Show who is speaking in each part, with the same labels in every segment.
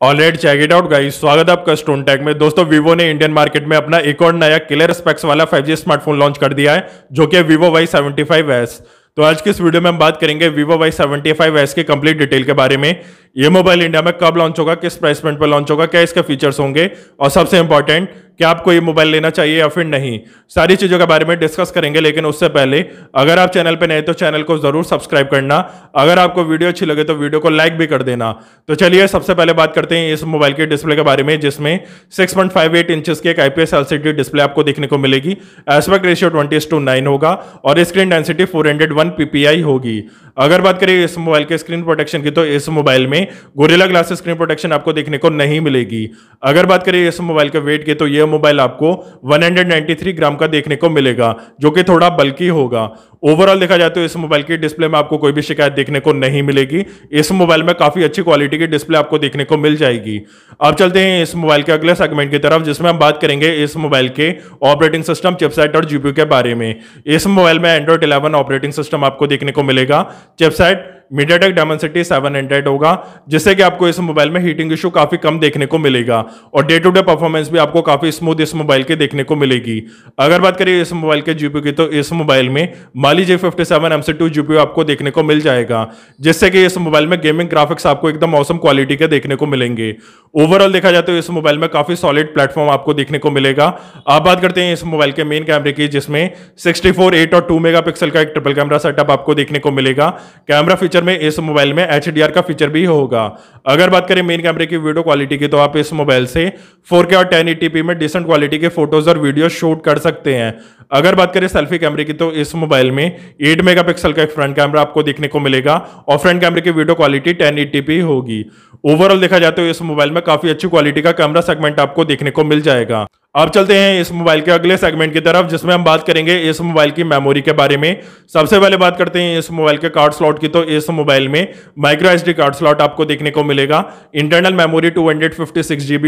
Speaker 1: Alright check it out guys स्वागत है आपका स्टोन टैग में। दोस्तों वीवो ने इंडियन मार्केट में अपना एक और नया क्लियर स्पेक्स वाला 5G स्मार्टफ़ोन लॉन्च कर दिया है, जो कि वीवो वाई सेवेंटी तो आज की इस वीडियो में हम बात करेंगे Vivo Y seventy five S के कंप्लीट डिटेल के बारे में। ये मोबाइल इंडिया में कब लॉन्च होगा, किस प्राइस पॉइंट पर लॉन्च होगा, क्या इसके फीचर्स होंगे? और सबसे इंपॉर्टेंट क्या आपको ये मोबाइल लेना चाहिए या फिर नहीं? सारी चीज़ों के बारे में डिस्कस करेंगे, लेकिन उससे पहले अगर आप चैनल पर नए तो चैनल को ज़रूर सब्सक्राइब करना। अगर आपको वीडियो अच्छी लगे तो वीडियो को लाइक भी कर देना। तो चलिए, सबसे पहले बात करते हैं इस मोबाइल के डिस्प्ले के बारे में, जिसमें 6.58 इंचेस की एक आईपीएस एलसीडी डिस्प्ले आपको देखने को मिलेगी। Aspect ratio twenty to nine होगा और screen density four hundred one PPI होगी। अगर बात करें इस मोबाइल के स्क्रीन प्रोटेक्शन की तो इस मोबाइल में गोरिल्ला ग्लास स्क्रीन प्रोटेक्शन आपको देखने को नहीं मिलेगी। अगर बात करें इस मोबाइल के वेट की तो यह मोबाइल आपको 193 ग्राम का देखने को मिलेगा, जो कि थोड़ा बल्कि होगा। ओवरऑल देखा जाए तो इस मोबाइल की डिस्प्ले में आपको कोई भी शिकायत देखने को नहीं मिलेगी। इस मोबाइल में काफ़ी अच्छी क्वालिटी की डिस्प्ले आपको देखने को मिल जाएगी। अब चलते हैं इस मोबाइल के अगले सेगमेंट की तरफ़, जिसमें हम बात करेंगे इस मोबाइल के ऑपरेटिंग सिस्टम चिपसेट और जीपीयू के बारे में। इस मोबाइल में एंड्रॉइड इलेवन ऑपरेटिंग सिस्टम आपको देखने को मिलेगा। Chipset MediaTek Dimensity seven hundred होगा जिससे कि आपको इस मोबाइल में हीटिंग इशू काफ़ी कम देखने को मिलेगा और डे टू डे परफॉर्मेंस भी आपको काफ़ी स्मूथ इस मोबाइल के देखने को मिलेगी। अगर बात करें इस मोबाइल के जीपीयू की तो इस मोबाइल में Mali G fifty seven M two GPU आपको देखने को मिल जाएगा जिससे कि इस मोबाइल में गेमिंग ग्राफिक्स आपको एकदम मौसम क्वालिटी के देखने को मिलेंगे। ओवरऑल देखा जाए तो इस मोबाइल में काफ़ी सॉलिड प्लेटफॉर्म आपको देखने को मिलेगा। आप बात करते हैं इस मोबाइल के मेन कैमरे की जिसमें 64, 8 और 2 मेगापिक्सल का एक ट्रिपल कैमरा सेटअप आपको देखने को मिलेगा। कैमरा फीचर में इस मोबाइल में एचडीआर का फीचर भी होगा। अगर बात करें मेन कैमरे की वीडियो क्वालिटी की तो आप इस मोबाइल से 4K और 1080p में डिसेंट क्वालिटी के फ़ोटोज़ और वीडियो शूट कर सकते हैं। अगर बात करें सेल्फी कैमरे की तो इस मोबाइल में 8 मेगापिक्सल का एक फ्रंट कैमरा आपको देखने को मिलेगा और फ्रंट कैमरे की वीडियो क्वालिटी 1080p होगी। ओवरऑल देखा जाए तो इस मोबाइल में काफ़ी अच्छी क्वालिटी का कैमरा सेगमेंट आपको देखने को मिल जाएगा। अब चलते हैं इस मोबाइल के अगले सेगमेंट की तरफ़, जिसमें हम बात करेंगे इस मोबाइल की मेमोरी के बारे में। सबसे पहले बात करते हैं इस मोबाइल के कार्ड स्लॉट की तो इस मोबाइल में माइक्रो एच कार्ड स्लॉट आपको देखने को मिलेगा। इंटरनल मेमोरी टू हंड्रेड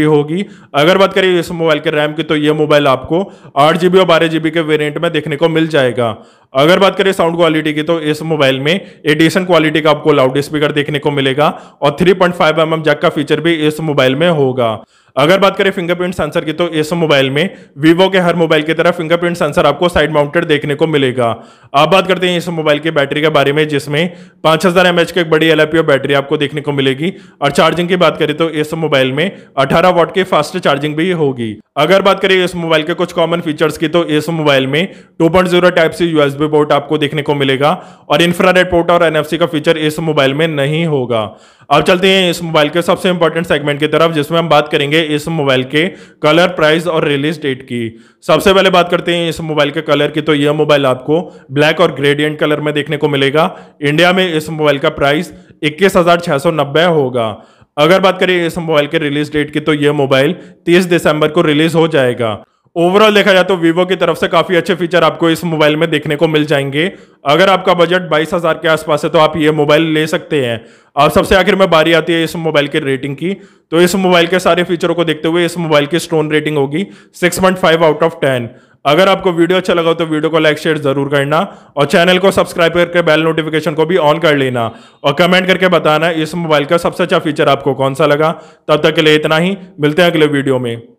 Speaker 1: होगी। अगर बात करें इस मोबाइल के रैम की तो यह मोबाइल आपको आठ जीबी और बारह जीबी के वेरियंट में देखने को मिल जाएगा। अगर बात करें साउंड क्वालिटी की तो इस मोबाइल में एडिशन क्वालिटी का आपको लाउड स्पीकर देखने को मिलेगा और 3.5 पॉइंट mm जैक का फीचर भी इस मोबाइल में होगा। अगर बात करें फिंगरप्रिंट सेंसर की तो इस मोबाइल में वीवो के हर मोबाइल की तरह फिंगरप्रिंट सेंसर आपको साइड माउंटेड देखने को मिलेगा। आप बात करते हैं इस मोबाइल की बैटरी के बारे में, जिसमें पाँच हज़ार एमएच की एक बड़ी एल बैटरी आपको देखने को मिलेगी। और चार्जिंग की बात करें तो इस मोबाइल में अठारह वॉट की फास्ट चार्जिंग भी होगी। अगर बात करें इस मोबाइल के कुछ कॉमन फीचर्स की तो इस मोबाइल में 2.0 टाइप सी यूएसबी पोर्ट आपको देखने को मिलेगा। और इंफ्रारेड पोर्ट और एनएफसी का फीचर इस मोबाइल में नहीं होगा। अब चलते हैं इस मोबाइल के सबसे इंपॉर्टेंट सेगमेंट की तरफ़, जिसमें हम बात करेंगे इस मोबाइल के कलर प्राइस और रिलीज़ डेट की। सबसे पहले बात करते हैं इस मोबाइल के कलर की तो यह मोबाइल आपको ब्लैक और ग्रेडियंट कलर में देखने को मिलेगा। इंडिया में इस मोबाइल का प्राइस इक्कीस होगा। अगर बात करें इस मोबाइल के रिलीज़ डेट की तो यह मोबाइल 30 दिसंबर को रिलीज़ हो जाएगा। ओवरऑल देखा जाए तो वीवो की तरफ़ से काफ़ी अच्छे फीचर आपको इस मोबाइल में देखने को मिल जाएँगे। अगर आपका बजट बाईस हज़ार के आसपास है तो आप ये मोबाइल ले सकते हैं। अब सबसे आखिर में बारी आती है इस मोबाइल की रेटिंग की। तो इस मोबाइल के सारे फीचरों को देखते हुए इस मोबाइल की स्टोन रेटिंग होगी सिक्स आउट ऑफ़ टेन अगर आपको वीडियो अच्छा लगा तो वीडियो को लाइक शेयर ज़रूर करना और चैनल को सब्सक्राइब करके बेल नोटिफिकेशन को भी ऑन कर लेना और कमेंट करके बताना इस मोबाइल का सबसे अच्छा फीचर आपको कौन सा लगा। तब तक के लिए इतना ही। मिलते हैं अगले वीडियो में।